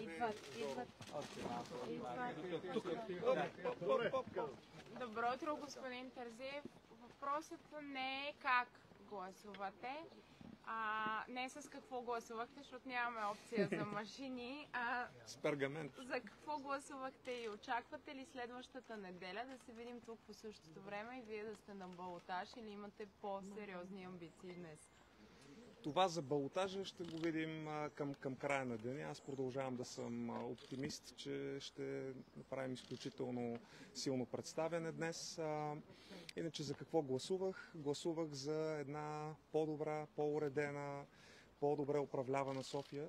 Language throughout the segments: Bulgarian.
Идват, идват. Добро утро, господин Терзиев. Въпросът не е как гласувате, а, не с какво гласувахте, защото нямаме опция за машини, а С пергамент. за какво гласувахте и очаквате ли следващата неделя да се видим тук по същото време и вие да сте на балотаж или имате по-сериозни амбиции днес? Това за балотажа ще го видим към, към края на деня. Аз продължавам да съм оптимист, че ще направим изключително силно представяне днес. Иначе за какво гласувах? Гласувах за една по-добра, по-уредена, по-добре управлявана София.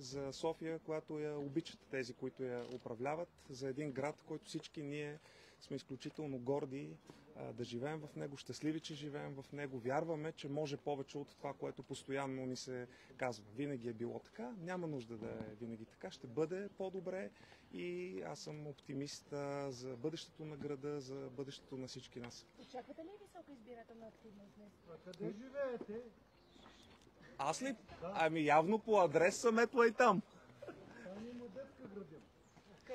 За София, която я обичат тези, които я управляват. За един град, който всички ние сме изключително горди а, да живеем в него, щастливи, че живеем в него. Вярваме, че може повече от това, което постоянно ни се казва. Винаги е било така, няма нужда да е винаги така, ще бъде по-добре и аз съм оптимист а, за бъдещето на града, за бъдещето на всички нас. Очаквате ли висока избирателна активност днес? Къде живеете? Аз ли? Ами явно по адрес съм ето и там.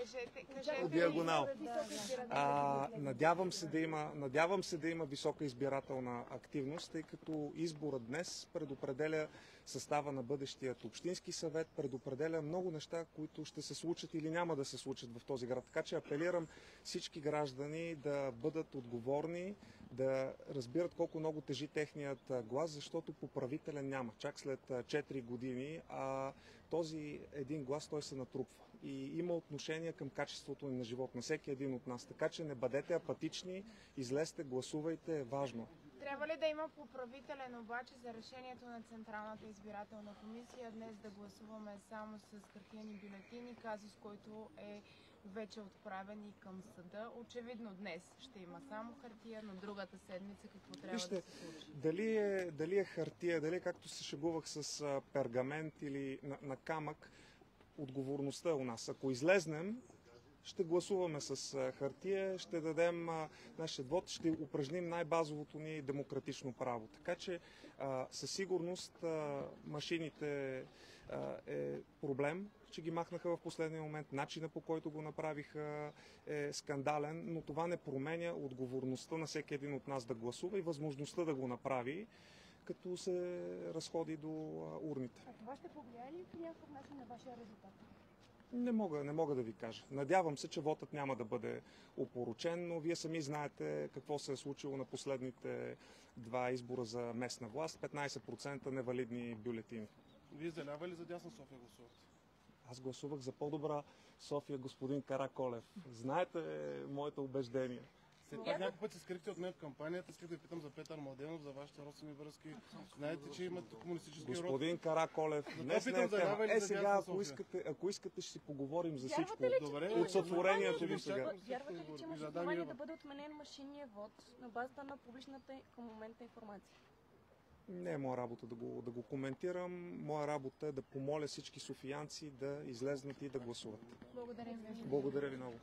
Кажете, По кажете диагонал. Избирателна А, надявам, се да има, надявам се да има висока избирателна активност, тъй като изборът днес предопределя състава на бъдещият общински съвет, предопределя много неща, които ще се случат или няма да се случат в този град. Така че апелирам всички граждани да бъдат отговорни, да разбират колко много тежи техният глас, защото поправителен няма. Чак след а, 4 години, а този един глас той се натрупва и има отношение към качеството на живот на всеки един от нас. Така че не бъдете апатични, излезте, гласувайте, е важно. Трябва ли да има поправителен обаче за решението на Централната избирателна комисия днес да гласуваме само с хартияни бюлетини, казус, който е вече отправен и към съда? Очевидно днес ще има само хартия, но другата седмица какво трябва Вижте, да се случи? дали е, дали е хартия, дали е както се шегувах с а, пергамент или на, на камък, отговорността е у нас. Ако излезнем, ще гласуваме с хартия, ще дадем нашия вод, ще упражним най-базовото ни демократично право. Така че със сигурност машините е проблем, че ги махнаха в последния момент. Начина по който го направиха е скандален, но това не променя отговорността на всеки един от нас да гласува и възможността да го направи, като се разходи до урните. А това ще повлияе ли по някакъв начин на вашия резултат? Не мога, не мога да ви кажа. Надявам се, че вотът няма да бъде опоручен, но вие сами знаете какво се е случило на последните два избора за местна власт. 15% невалидни бюлетини. Вие за лява или за дясна София гласувате? Аз гласувах за по-добра София, господин Караколев. Знаете моите убеждения. След това няколко пъти се скрихте от мен в кампанията. Исках да питам за Петър Младенов, за вашите родствени връзки. Знаете, че имат комунистически род. Господин Караколев, днес не питам е за тема. Е, сега, ако искате, ако искате, ще си поговорим за всичко. Добре, От сътворението ви сега. Вярвате ли, че има Ива. да бъде отменен машинния вод на базата на публичната към момента информация? Не е моя работа да го, да го коментирам. Моя работа е да помоля всички софиянци да излезнат и да гласуват. Благодарим ви. Благодаря ви много.